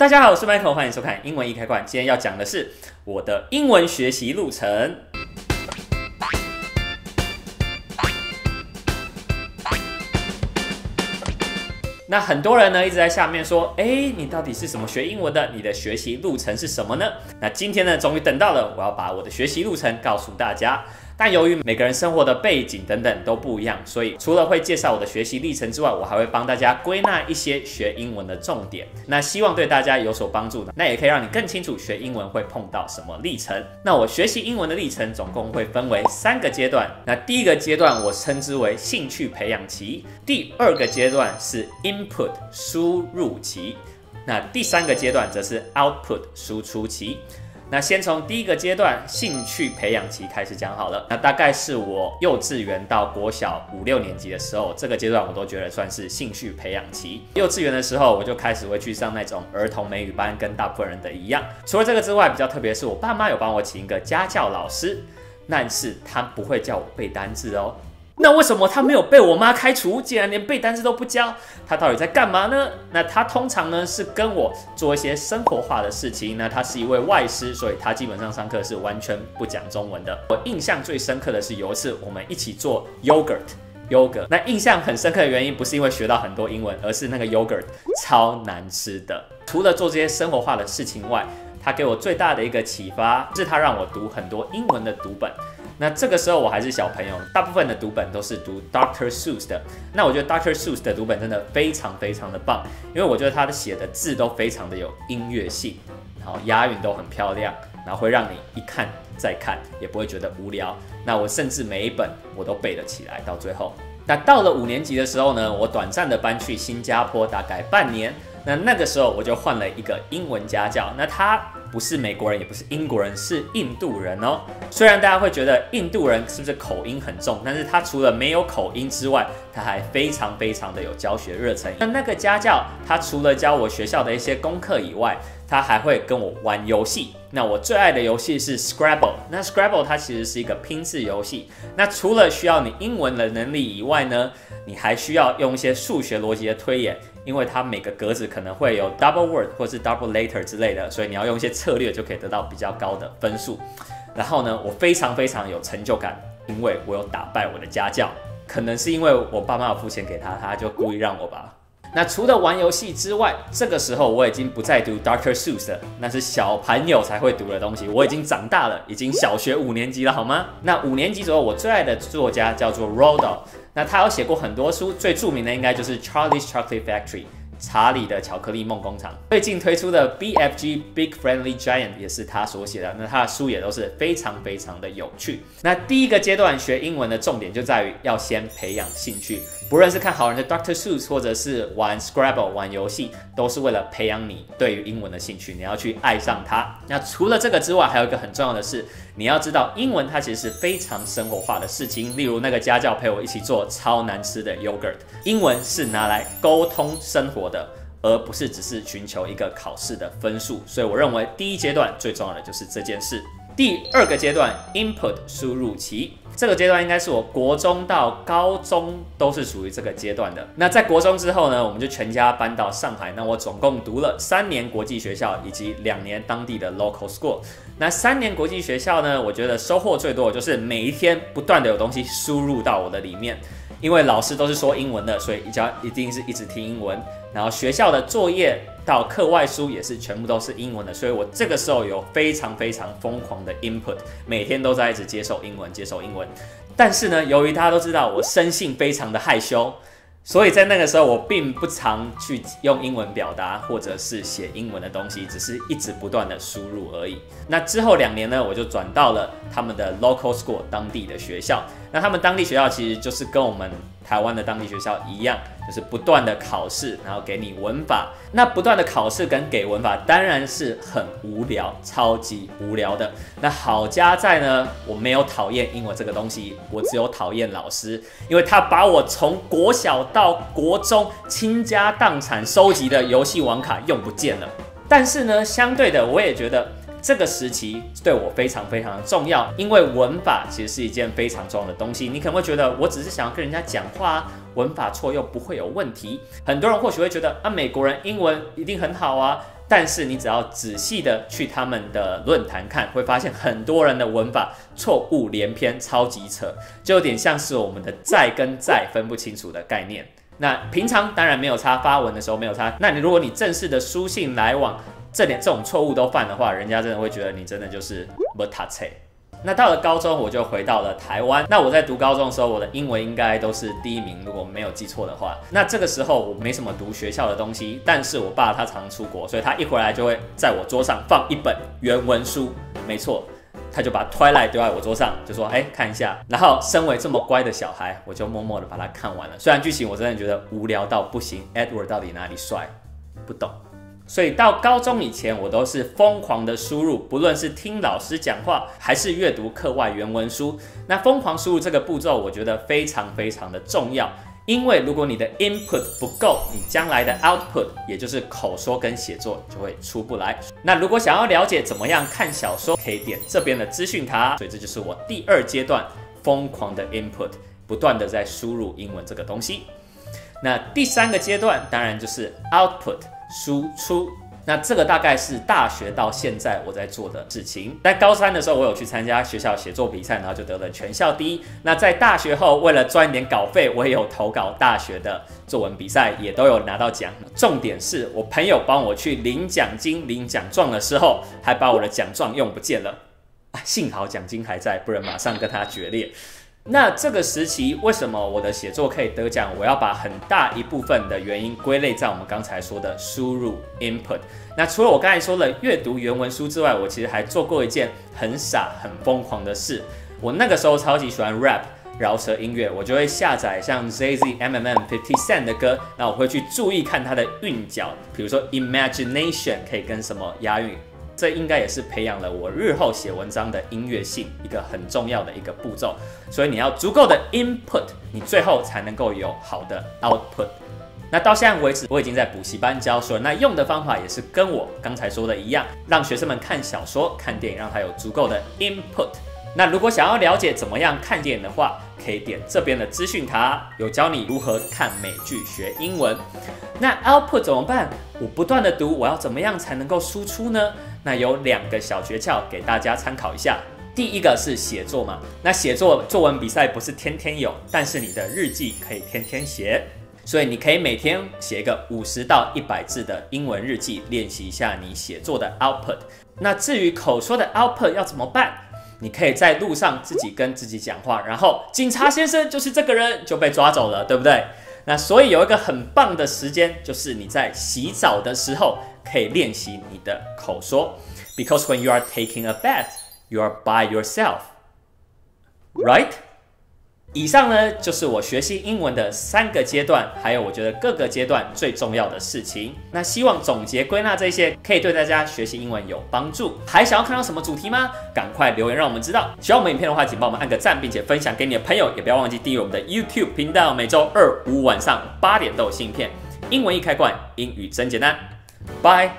大家好，我是 Michael，欢迎收看英文一开罐。今天要讲的是我的英文学习路程。那很多人呢一直在下面说，哎，你到底是什么学英文的？你的学习路程是什么呢？那今天呢，终于等到了，我要把我的学习路程告诉大家。但由于每个人生活的背景等等都不一样，所以除了会介绍我的学习历程之外，我还会帮大家归纳一些学英文的重点。那希望对大家有所帮助的，那也可以让你更清楚学英文会碰到什么历程。那我学习英文的历程总共会分为三个阶段。那第一个阶段我称之为兴趣培养期，第二个阶段是 input 输入期，那第三个阶段则是 output 输出期。那先从第一个阶段兴趣培养期开始讲好了。那大概是我幼稚园到国小五六年级的时候，这个阶段我都觉得算是兴趣培养期。幼稚园的时候，我就开始会去上那种儿童美语班，跟大部分人的一样。除了这个之外，比较特别是我爸妈有帮我请一个家教老师，但是他不会叫我背单字哦。那为什么他没有被我妈开除？竟然连背单词都不教，他到底在干嘛呢？那他通常呢是跟我做一些生活化的事情。那他是一位外师，所以他基本上上课是完全不讲中文的。我印象最深刻的是有一次我们一起做 yogurt，yogurt。那印象很深刻的原因不是因为学到很多英文，而是那个 yogurt 超难吃的。除了做这些生活化的事情外，他给我最大的一个启发是他让我读很多英文的读本。那这个时候我还是小朋友，大部分的读本都是读 Dr. Seuss 的。那我觉得 Dr. Seuss 的读本真的非常非常的棒，因为我觉得他的写的字都非常的有音乐性，然后押韵都很漂亮，然后会让你一看再看也不会觉得无聊。那我甚至每一本我都背了起来，到最后。那到了五年级的时候呢，我短暂的搬去新加坡，大概半年。那那个时候我就换了一个英文家教，那他。不是美国人，也不是英国人，是印度人哦。虽然大家会觉得印度人是不是口音很重，但是他除了没有口音之外，他还非常非常的有教学热忱。那那个家教，他除了教我学校的一些功课以外，他还会跟我玩游戏。那我最爱的游戏是 Scrabble。那 Scrabble 它其实是一个拼字游戏。那除了需要你英文的能力以外呢，你还需要用一些数学逻辑的推演。因为它每个格子可能会有 double word 或是 double letter 之类的，所以你要用一些策略就可以得到比较高的分数。然后呢，我非常非常有成就感，因为我有打败我的家教。可能是因为我爸妈有付钱给他，他就故意让我吧。那除了玩游戏之外，这个时候我已经不再读 Doctor Seuss 了，那是小朋友才会读的东西。我已经长大了，已经小学五年级了，好吗？那五年级左右，我最爱的作家叫做 r o d o 那他有写过很多书，最著名的应该就是 Charlie's Chocolate Factory。查理的巧克力梦工厂最近推出的 BFG Big Friendly Giant 也是他所写的，那他的书也都是非常非常的有趣。那第一个阶段学英文的重点就在于要先培养兴趣，不论是看好人的 Doctor s u s 或者是玩 Scrabble 玩游戏，都是为了培养你对于英文的兴趣，你要去爱上它。那除了这个之外，还有一个很重要的是，你要知道英文它其实是非常生活化的事情。例如那个家教陪我一起做超难吃的 yogurt，英文是拿来沟通生活。的，而不是只是寻求一个考试的分数，所以我认为第一阶段最重要的就是这件事。第二个阶段，input 输入期，这个阶段应该是我国中到高中都是属于这个阶段的。那在国中之后呢，我们就全家搬到上海。那我总共读了三年国际学校以及两年当地的 local school。那三年国际学校呢，我觉得收获最多的就是每一天不断的有东西输入到我的里面。因为老师都是说英文的，所以一家一定是一直听英文。然后学校的作业到课外书也是全部都是英文的，所以我这个时候有非常非常疯狂的 input，每天都在一直接受英文，接受英文。但是呢，由于大家都知道我生性非常的害羞。所以在那个时候，我并不常去用英文表达，或者是写英文的东西，只是一直不断的输入而已。那之后两年呢，我就转到了他们的 local school 当地的学校。那他们当地学校其实就是跟我们台湾的当地学校一样，就是不断的考试，然后给你文法。那不断的考试跟给文法，当然是很无聊，超级无聊的。那好家在呢，我没有讨厌英文这个东西，我只有讨厌老师，因为他把我从国小到国中倾家荡产收集的游戏网卡用不见了。但是呢，相对的，我也觉得。这个时期对我非常非常的重要，因为文法其实是一件非常重要的东西。你可能会觉得我只是想要跟人家讲话，文法错又不会有问题。很多人或许会觉得啊，美国人英文一定很好啊。但是你只要仔细的去他们的论坛看，会发现很多人的文法错误连篇，超级扯，就有点像是我们的在跟在分不清楚的概念。那平常当然没有差，发文的时候没有差。那你如果你正式的书信来往，这点这种错误都犯的话，人家真的会觉得你真的就是不塔车。那到了高中，我就回到了台湾。那我在读高中的时候，我的英文应该都是第一名，如果没有记错的话。那这个时候我没什么读学校的东西，但是我爸他常出国，所以他一回来就会在我桌上放一本原文书，没错，他就把 Twilight 丢在我桌上，就说：“哎，看一下。”然后身为这么乖的小孩，我就默默的把它看完了。虽然剧情我真的觉得无聊到不行，Edward 到底哪里帅？不懂。所以到高中以前，我都是疯狂的输入，不论是听老师讲话，还是阅读课外原文书。那疯狂输入这个步骤，我觉得非常非常的重要，因为如果你的 input 不够，你将来的 output，也就是口说跟写作就会出不来。那如果想要了解怎么样看小说，可以点这边的资讯卡。所以这就是我第二阶段疯狂的 input，不断的在输入英文这个东西。那第三个阶段，当然就是 output。输出，那这个大概是大学到现在我在做的事情。在高三的时候，我有去参加学校写作比赛，然后就得了全校第一。那在大学后，为了赚一点稿费，我也有投稿大学的作文比赛，也都有拿到奖。重点是我朋友帮我去领奖金、领奖状的时候，还把我的奖状用不见了。幸好奖金还在，不然马上跟他决裂。那这个时期为什么我的写作可以得奖？我要把很大一部分的原因归类在我们刚才说的输入 input。那除了我刚才说的阅读原文书之外，我其实还做过一件很傻、很疯狂的事。我那个时候超级喜欢 rap 饶舌音乐，我就会下载像 Z Z M M M Fifty Cent 的歌，那我会去注意看它的韵脚，比如说 imagination 可以跟什么押韵。这应该也是培养了我日后写文章的音乐性一个很重要的一个步骤，所以你要足够的 input，你最后才能够有好的 output。那到现在为止，我已经在补习班教书了。那用的方法也是跟我刚才说的一样，让学生们看小说、看电影，让他有足够的 input。那如果想要了解怎么样看电影的话，可以点这边的资讯卡，有教你如何看美剧学英文。那 output 怎么办？我不断的读，我要怎么样才能够输出呢？那有两个小诀窍给大家参考一下。第一个是写作嘛，那写作作文比赛不是天天有，但是你的日记可以天天写，所以你可以每天写一个五十到一百字的英文日记，练习一下你写作的 output。那至于口说的 output 要怎么办？你可以在路上自己跟自己讲话，然后警察先生就是这个人就被抓走了，对不对？那所以有一个很棒的时间，就是你在洗澡的时候。可以练习你的口说，because when you are taking a bath, you are by yourself, right? 以上呢就是我学习英文的三个阶段，还有我觉得各个阶段最重要的事情。那希望总结归纳这些，可以对大家学习英文有帮助。还想要看到什么主题吗？赶快留言让我们知道。喜欢我们影片的话，请帮我们按个赞，并且分享给你的朋友。也不要忘记订阅我们的 YouTube 频道，每周二五晚上八点都有新片。英文一开罐，英语真简单。Bye.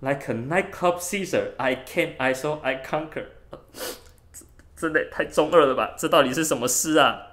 Like a nightclub Caesar, I came, I saw, I conquer. 真的太中二了吧？这到底是什么诗啊？